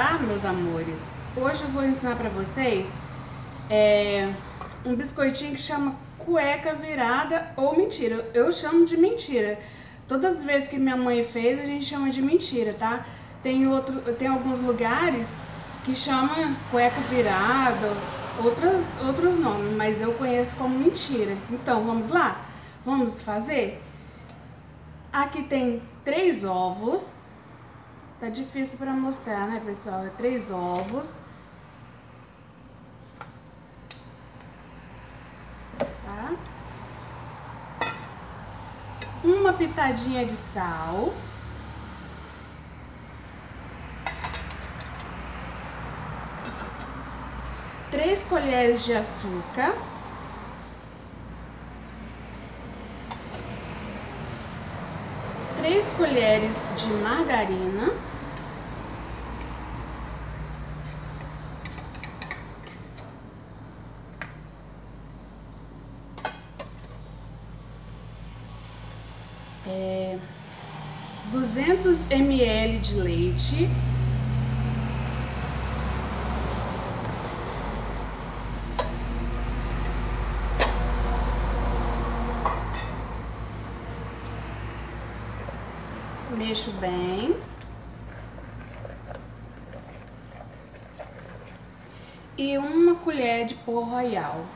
Olá, meus amores! Hoje eu vou ensinar pra vocês é, um biscoitinho que chama cueca virada ou mentira. Eu chamo de mentira. Todas as vezes que minha mãe fez, a gente chama de mentira, tá? Tem, outro, tem alguns lugares que chama cueca virada, outros, outros nomes, mas eu conheço como mentira. Então, vamos lá? Vamos fazer? Aqui tem três ovos Tá difícil para mostrar, né, pessoal? É três ovos. Tá? Uma pitadinha de sal. Três colheres de açúcar. 3 colheres de margarina. É, 200 ml de leite. Mexo bem. E uma colher de pó royal.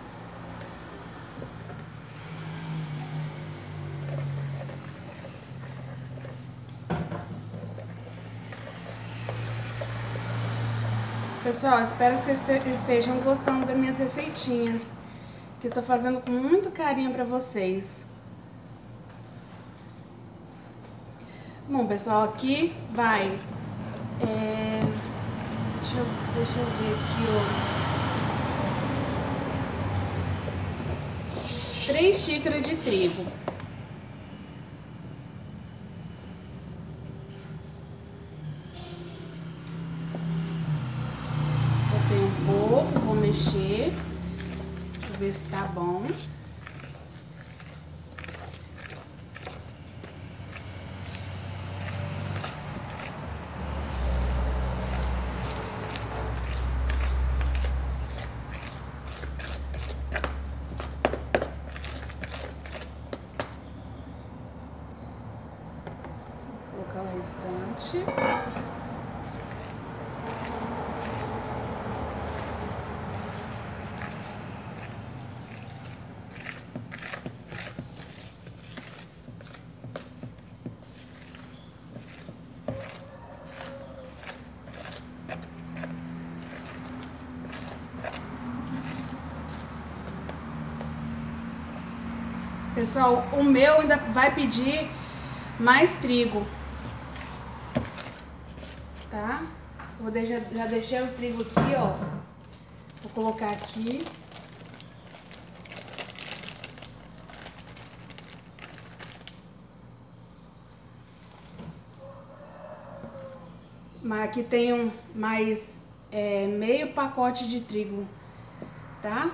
Pessoal, espero que vocês estejam gostando das minhas receitinhas, que eu tô fazendo com muito carinho pra vocês. Bom, pessoal, aqui vai... É, deixa, eu, deixa eu ver aqui, ó. Três xícaras de trigo. Botei um pouco, vou mexer. Deixa eu ver se tá bom. colocar o restante. Pessoal, o meu ainda vai pedir mais trigo tá? Vou deixar, já deixei o trigo aqui, ó. Vou colocar aqui. Mas aqui tem um, mais é, meio pacote de trigo, tá?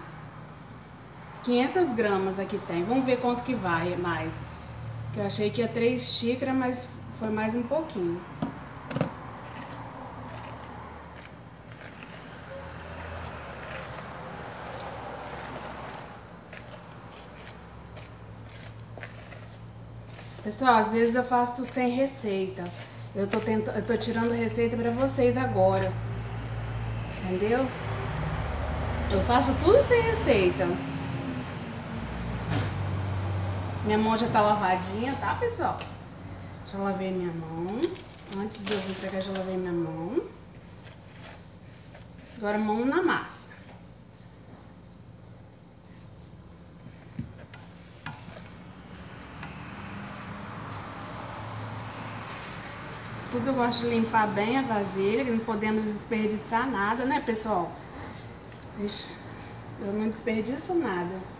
500 gramas aqui tem. Vamos ver quanto que vai mais. Eu achei que ia 3 xícaras, mas foi mais um pouquinho. Pessoal, às vezes eu faço sem receita. Eu tô, tentando, eu tô tirando receita pra vocês agora. Entendeu? Eu faço tudo sem receita. Minha mão já tá lavadinha, tá, pessoal? Já lavei minha mão. Antes de eu vir cá, já lavei minha mão. Agora mão na massa. Tudo eu gosto de limpar bem a vasilha, não podemos desperdiçar nada, né, pessoal? Eu não desperdiço nada.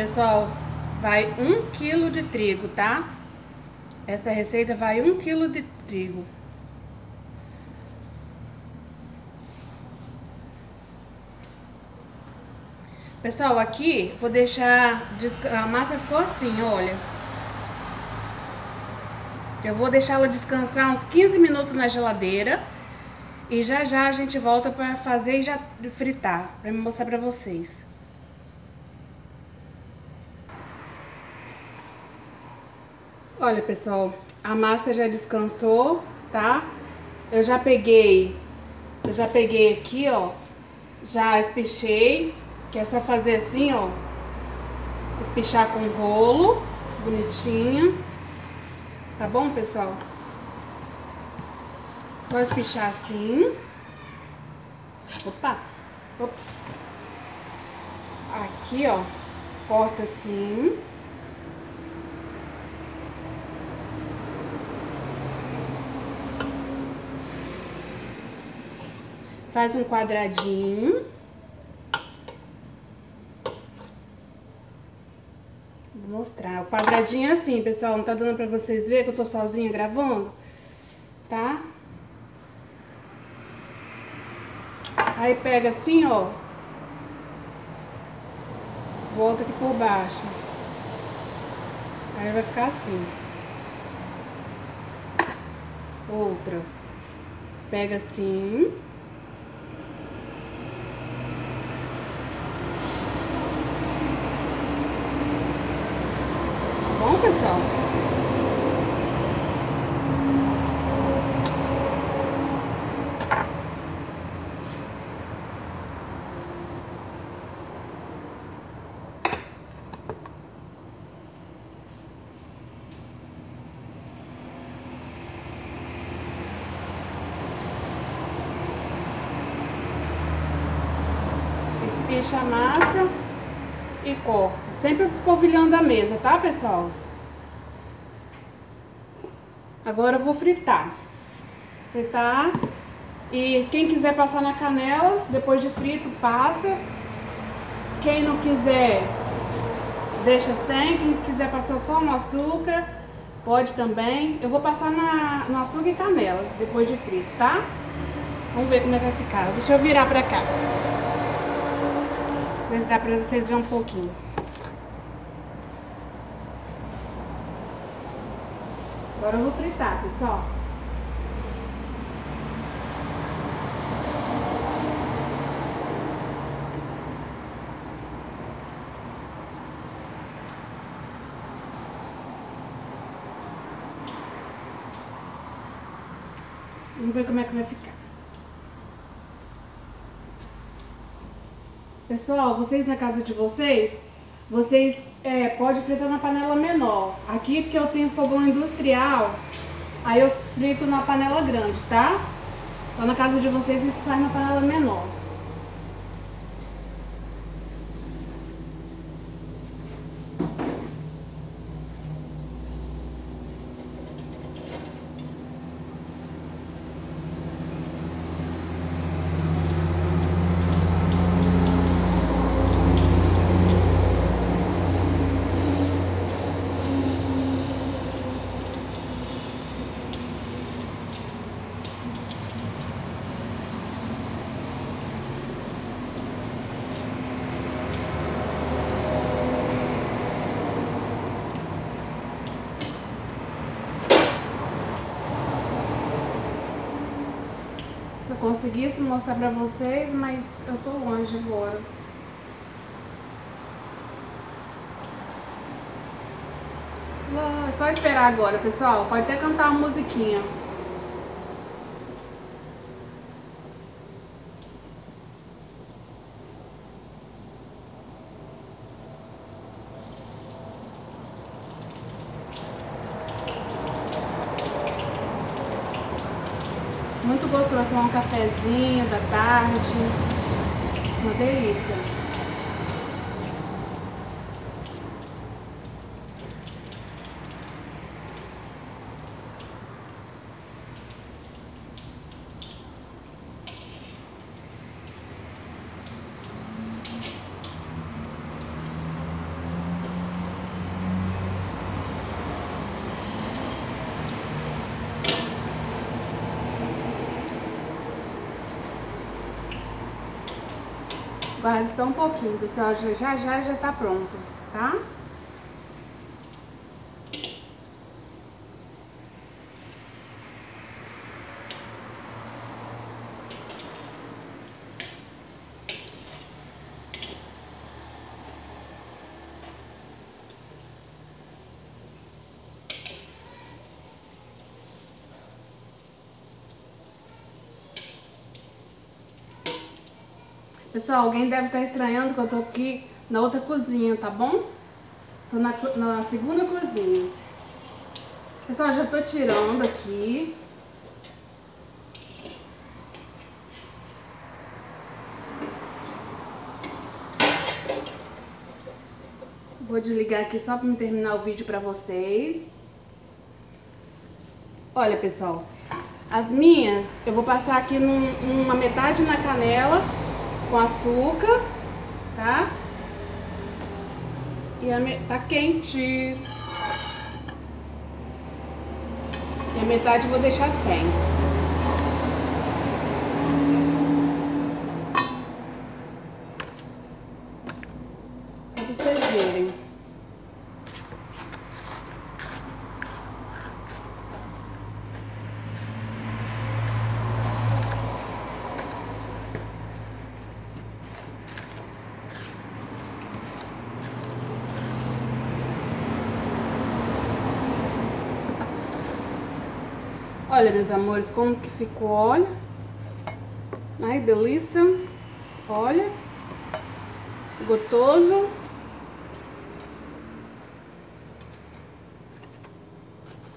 Pessoal, vai um quilo de trigo, tá? Essa receita vai um quilo de trigo. Pessoal, aqui vou deixar... A massa ficou assim, olha. Eu vou deixar ela descansar uns 15 minutos na geladeira. E já já a gente volta para fazer e já fritar, para mostrar para vocês. Olha, pessoal, a massa já descansou, tá? Eu já peguei, eu já peguei aqui, ó, já espichei, que é só fazer assim, ó, espichar com rolo, bonitinho. Tá bom, pessoal? Só espichar assim. Opa! Ops! Aqui, ó. Corta assim. Faz um quadradinho. Vou mostrar. O quadradinho é assim, pessoal. Não tá dando pra vocês verem que eu tô sozinha gravando? Tá? Aí pega assim, ó. Volta aqui por baixo. Aí vai ficar assim. Outra. Pega assim. Tá bom, pessoal? Espicha a massa e corto. Sempre polvilhando a mesa, tá, pessoal? Agora eu vou fritar. Fritar. E quem quiser passar na canela, depois de frito, passa. Quem não quiser, deixa sem. Quem quiser passar só no açúcar, pode também. Eu vou passar na, no açúcar e canela, depois de frito, tá? Vamos ver como é que vai ficar. Deixa eu virar pra cá. Ver se dá pra vocês verem um pouquinho. Agora eu vou fritar, pessoal. Vamos ver como é que vai ficar. Pessoal, vocês na casa de vocês, vocês é, podem fritar na panela menor. Aqui, porque eu tenho fogão industrial, aí eu frito na panela grande, tá? Então na casa de vocês, isso faz na panela menor. Conseguisse mostrar pra vocês, mas eu tô longe agora. É só esperar agora, pessoal. Pode até cantar uma musiquinha. Muito gostoso tomar um cafezinho da tarde. Uma delícia. Guarde só um pouquinho, pessoal. Já já já tá pronto, tá? Pessoal, alguém deve estar estranhando que eu tô aqui na outra cozinha, tá bom? Tô na, na segunda cozinha. Pessoal, já tô tirando aqui. Vou desligar aqui só para terminar o vídeo para vocês. Olha, pessoal, as minhas eu vou passar aqui num, numa metade na canela com açúcar, tá? E a me... tá quente. E a metade eu vou deixar sem. Pra vocês verem. Olha, meus amores, como que ficou, olha. Ai, delícia. Olha. Gotoso.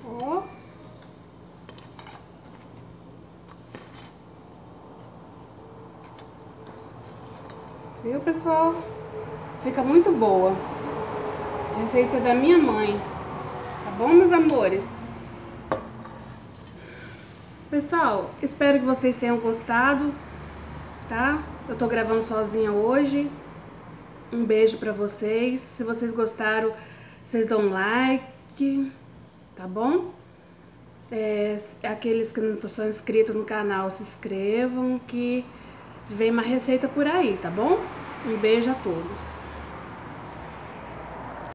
Ó. Viu, pessoal? Fica muito boa. Receita da minha mãe. Tá bom, meus amores? Pessoal, espero que vocês tenham gostado, tá? Eu tô gravando sozinha hoje. Um beijo pra vocês. Se vocês gostaram, vocês dão um like, tá bom? É, aqueles que não são inscritos no canal, se inscrevam que vem uma receita por aí, tá bom? Um beijo a todos.